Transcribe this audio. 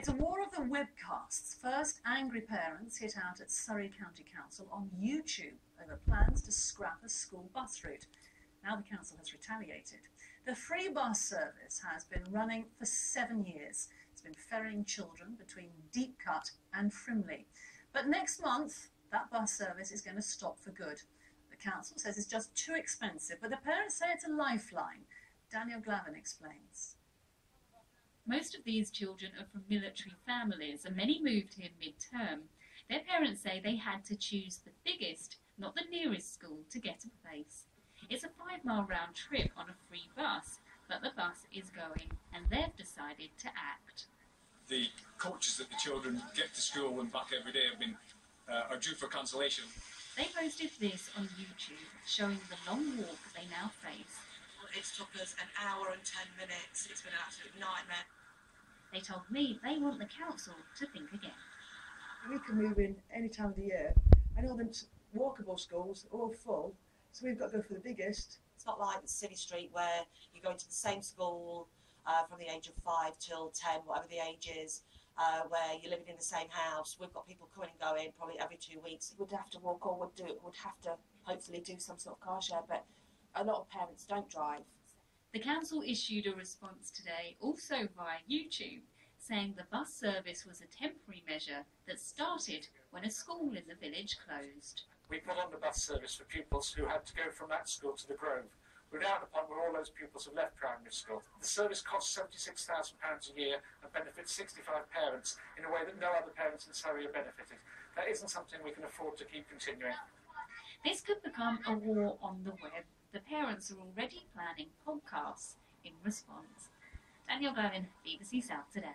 It's a war of the webcasts. First, angry parents hit out at Surrey County Council on YouTube over plans to scrap a school bus route. Now the council has retaliated. The free bus service has been running for seven years. It's been ferrying children between Deepcut and Frimley. But next month, that bus service is going to stop for good. The council says it's just too expensive, but the parents say it's a lifeline. Daniel Glavin explains. Most of these children are from military families and many moved here mid-term. Their parents say they had to choose the biggest, not the nearest school to get a place. It's a five mile round trip on a free bus, but the bus is going and they've decided to act. The coaches that the children get to school and back every day have been uh, are due for cancellation. They posted this on YouTube showing the long walk they now face. It's took us an hour and ten minutes. It's been an absolute nightmare. They told me they want the council to think again. We can move in any time of the year, and all them walkable schools are all full, so we've got to go for the biggest. It's not like the city street where you go to the same school uh, from the age of five till ten, whatever the age is, uh, where you're living in the same house. We've got people coming and going probably every two weeks. We'd have to walk or would do would have to hopefully do some sort of car share, but a lot of parents don't drive. The council issued a response today, also via YouTube, saying the bus service was a temporary measure that started when a school in the village closed. We put on the bus service for pupils who had to go from that school to the Grove. We're now at the point where all those pupils have left primary school. The service costs £76,000 a year and benefits 65 parents in a way that no other parents in Surrey are benefited. That isn't something we can afford to keep continuing. This could become a war on the web. The parents are already planning podcasts in response. Daniel Glavin, BBC South Today.